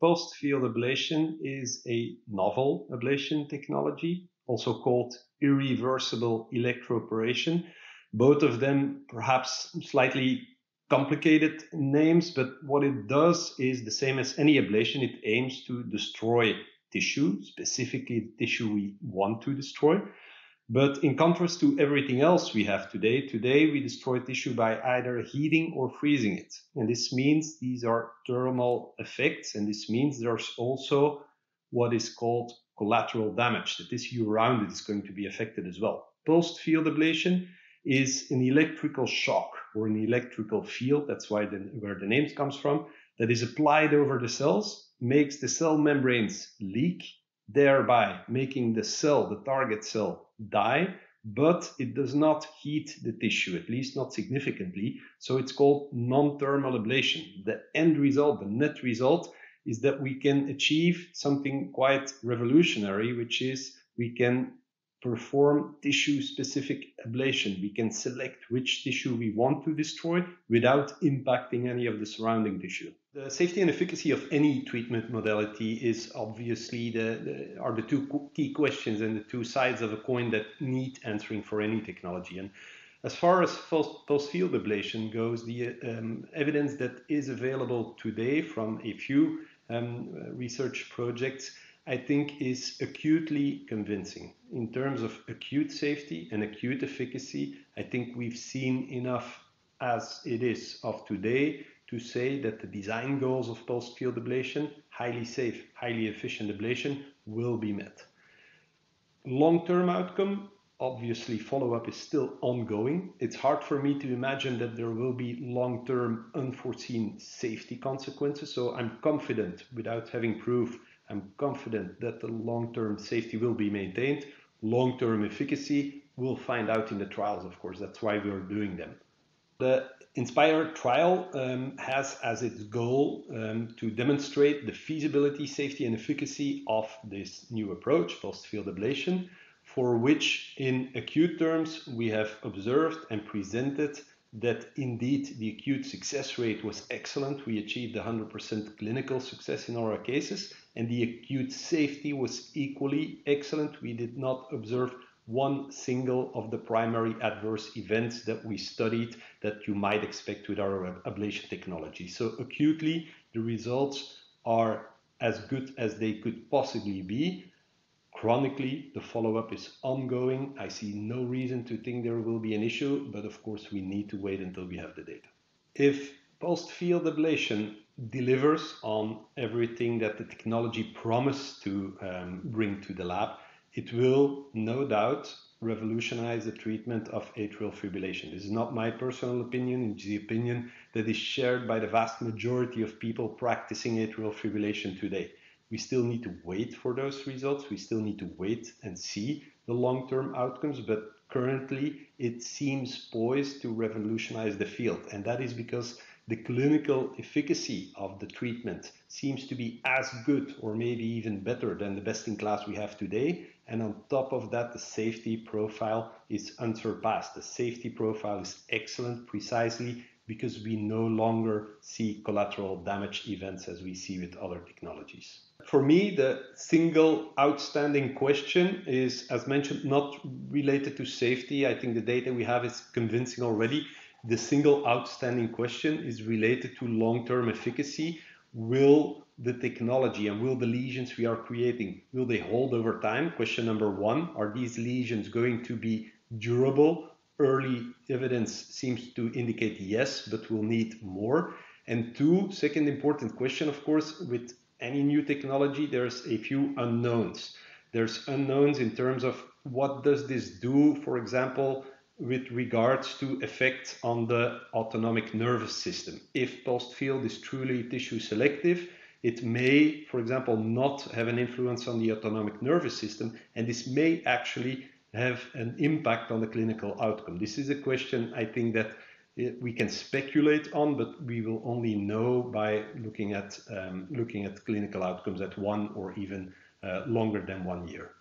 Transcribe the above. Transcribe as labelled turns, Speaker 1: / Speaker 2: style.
Speaker 1: pulsed field ablation is a novel ablation technology, also called irreversible electroporation. Both of them perhaps slightly complicated names, but what it does is the same as any ablation. It aims to destroy tissue, specifically the tissue we want to destroy. But in contrast to everything else we have today, today we destroy tissue by either heating or freezing it. And this means these are thermal effects, and this means there's also what is called collateral damage. The tissue around it is going to be affected as well. Pulsed field ablation is an electrical shock or an electrical field, that's why the, where the name comes from, that is applied over the cells, makes the cell membranes leak, thereby making the cell, the target cell, die, but it does not heat the tissue, at least not significantly. So it's called non-thermal ablation. The end result, the net result, is that we can achieve something quite revolutionary, which is we can perform tissue specific ablation. We can select which tissue we want to destroy without impacting any of the surrounding tissue. The safety and efficacy of any treatment modality is obviously the, the are the two key questions and the two sides of a coin that need answering for any technology. And as far as pulse field ablation goes, the um, evidence that is available today from a few um, research projects I think is acutely convincing. In terms of acute safety and acute efficacy, I think we've seen enough as it is of today to say that the design goals of pulsed field ablation, highly safe, highly efficient ablation, will be met. Long-term outcome, obviously follow-up is still ongoing. It's hard for me to imagine that there will be long-term unforeseen safety consequences, so I'm confident without having proof I'm confident that the long-term safety will be maintained. Long-term efficacy, we'll find out in the trials, of course. That's why we're doing them. The INSPIRE trial um, has as its goal um, to demonstrate the feasibility, safety, and efficacy of this new approach, pulsed field ablation, for which, in acute terms, we have observed and presented that indeed the acute success rate was excellent. We achieved 100% clinical success in our cases, and the acute safety was equally excellent. We did not observe one single of the primary adverse events that we studied that you might expect with our ablation technology. So acutely, the results are as good as they could possibly be. Chronically, the follow-up is ongoing. I see no reason to think there will be an issue, but of course we need to wait until we have the data. If pulsed field ablation delivers on everything that the technology promised to um, bring to the lab, it will no doubt revolutionize the treatment of atrial fibrillation. This is not my personal opinion, it's the opinion that is shared by the vast majority of people practicing atrial fibrillation today. We still need to wait for those results. We still need to wait and see the long-term outcomes, but currently it seems poised to revolutionize the field. And that is because the clinical efficacy of the treatment seems to be as good or maybe even better than the best in class we have today. And on top of that, the safety profile is unsurpassed. The safety profile is excellent precisely because we no longer see collateral damage events as we see with other technologies for me, the single outstanding question is, as mentioned, not related to safety. I think the data we have is convincing already. The single outstanding question is related to long-term efficacy. Will the technology and will the lesions we are creating, will they hold over time? Question number one, are these lesions going to be durable? Early evidence seems to indicate yes, but we'll need more. And two, second important question, of course, with any new technology, there's a few unknowns. There's unknowns in terms of what does this do, for example, with regards to effects on the autonomic nervous system. If pulsed field is truly tissue selective, it may, for example, not have an influence on the autonomic nervous system, and this may actually have an impact on the clinical outcome. This is a question I think that we can speculate on, but we will only know by looking at um, looking at clinical outcomes at one or even uh, longer than one year.